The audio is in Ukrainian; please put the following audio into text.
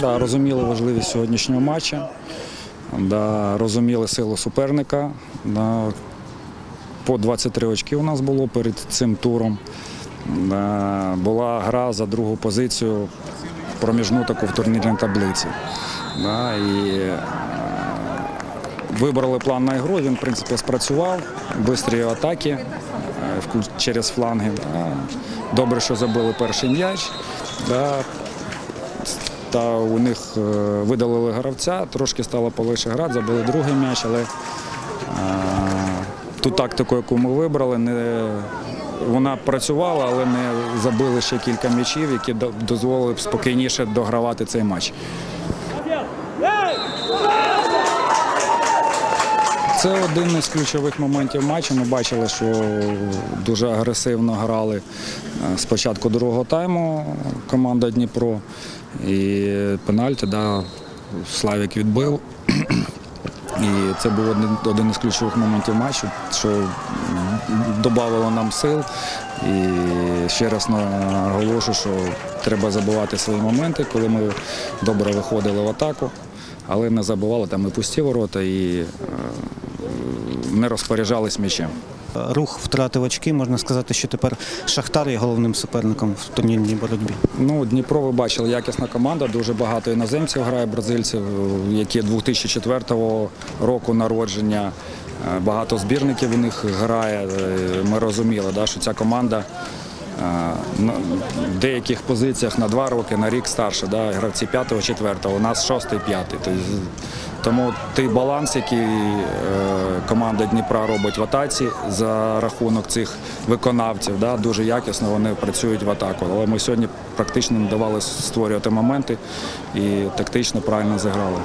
Да, розуміли важливість сьогоднішнього матча, да, розуміли силу суперника. Да, по 23 очки у нас було перед цим туром. Да, була гра за другу позицію проміжну таку в турнірній таблиці. Да, і е, вибрали план на ігру, він в принципі спрацював. Бистрі атаки е, через фланги. Добре, що забили перший м'яч. Та у них е, видалили гравця, трошки стало полегше грати, забили другий м'яч, але е, ту тактику, яку ми вибрали, вона працювала, але не забили ще кілька м'ячів, які до- дозволили б спокійніше догравати цей матч. Це один із ключових моментів матчу. Ми бачили, що дуже агресивно грали е, з початку другого тайму команда Дніпро. І пенальті, да, Славік відбив. І це був один, із ключових моментів матчу, що додавало нам сил. І ще раз наголошую, що треба забувати свої моменти, коли ми добре виходили в атаку, але не забували там і пусті ворота, і е, не розпоряджались м'ячем. Рух втратив очки. Можна сказати, що тепер Шахтар є головним суперником в турнірній боротьбі. Ну, Дніпро, ви бачили, якісна команда, дуже багато іноземців грає, бразильців, які 2004 року народження. Е, Багато збірників у них грає. Е, Ми розуміли, що ця команда на- в деяких позиціях на два роки, на рік старше. Да, гравці 5 четвертого, у нас 6 п'ятий. Тобто, Тому той баланс, який е, команда Дніпра робить в атаці за рахунок цих виконавців, да, дуже якісно вони працюють в атаку. Але ми сьогодні практично не давали створювати моменти і тактично правильно зіграли.